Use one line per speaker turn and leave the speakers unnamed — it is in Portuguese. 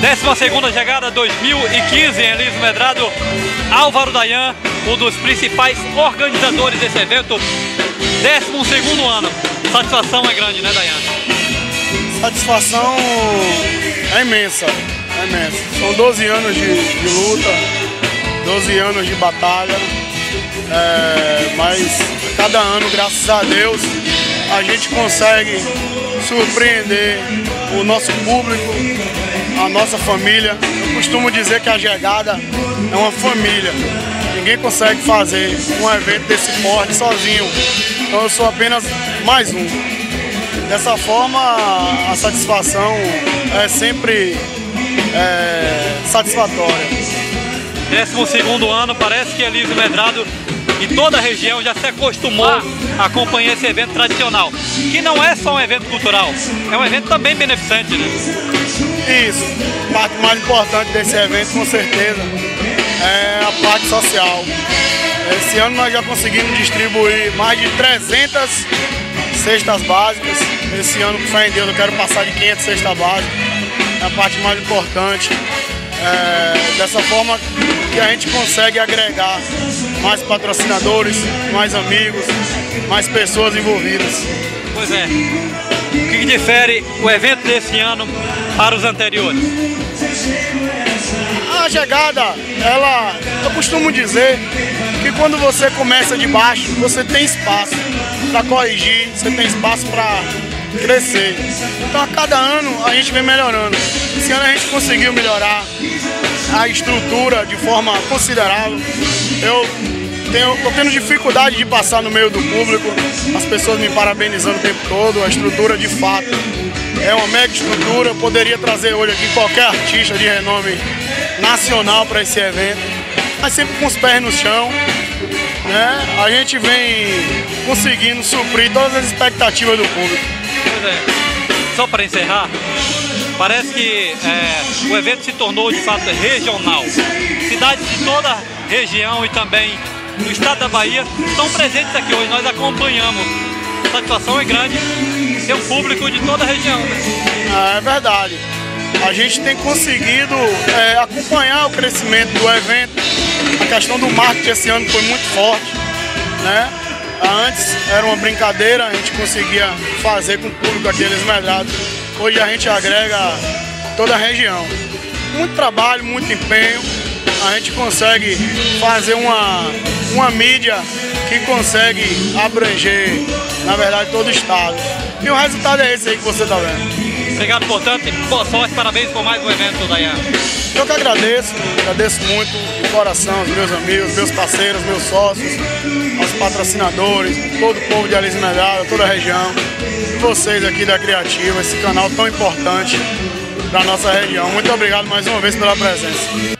12 chegada 2015 em Eliso Medrado. Álvaro Dayan, um dos principais organizadores desse evento. 12 ano. Satisfação é grande, né, Dayan?
Satisfação é imensa. É imensa. São 12 anos de, de luta, 12 anos de batalha. É, mas cada ano, graças a Deus, a gente consegue surpreender o nosso público, a nossa família. Eu costumo dizer que a Jegada é uma família. Ninguém consegue fazer um evento desse porte sozinho. Então eu sou apenas mais um. Dessa forma, a satisfação é sempre é, satisfatória.
12 ano, parece que Elise Medrado e toda a região já se acostumou acompanhar esse evento tradicional, que não é só um evento cultural, é um evento também beneficente, né?
Isso, a parte mais importante desse evento, com certeza, é a parte social. Esse ano nós já conseguimos distribuir mais de 300 cestas básicas. Esse ano, com fé em Deus, eu quero passar de 500 cestas básicas. É a parte mais importante. É, dessa forma que a gente consegue agregar mais patrocinadores, mais amigos, mais pessoas envolvidas.
Pois é. O que difere o evento desse ano para os anteriores?
A chegada, ela, eu costumo dizer que quando você começa de baixo, você tem espaço para corrigir, você tem espaço para crescer. Então a cada ano a gente vem melhorando. Esse ano a gente conseguiu melhorar a estrutura de forma considerável. Eu tenho, tô tendo dificuldade de passar no meio do público, as pessoas me parabenizando o tempo todo, a estrutura de fato é uma mega estrutura, eu poderia trazer hoje aqui qualquer artista de renome nacional para esse evento, mas sempre com os pés no chão, né? A gente vem conseguindo suprir todas as expectativas do público.
Pois é. Só para encerrar, parece que é, o evento se tornou de fato regional. Cidades de toda a região e também do estado da Bahia estão presentes aqui hoje, nós acompanhamos. A satisfação é grande ter um público de toda a região. Né?
Ah, é verdade. A gente tem conseguido é, acompanhar o crescimento do evento. A questão do marketing esse ano foi muito forte. Né? Antes era uma brincadeira, a gente conseguia fazer com o público aqueles medrados. Hoje a gente agrega toda a região. Muito trabalho, muito empenho a gente consegue fazer uma, uma mídia que consegue abranger, na verdade, todo o estado. E o resultado é esse aí que você está vendo.
Obrigado, portanto, boa sorte, parabéns por mais um evento, Dayan.
Eu que agradeço, agradeço muito de coração aos meus amigos, meus parceiros, meus sócios, aos patrocinadores, todo o povo de Alice Medrada, toda a região, e vocês aqui da Criativa, esse canal tão importante para nossa região. Muito obrigado mais uma vez pela presença.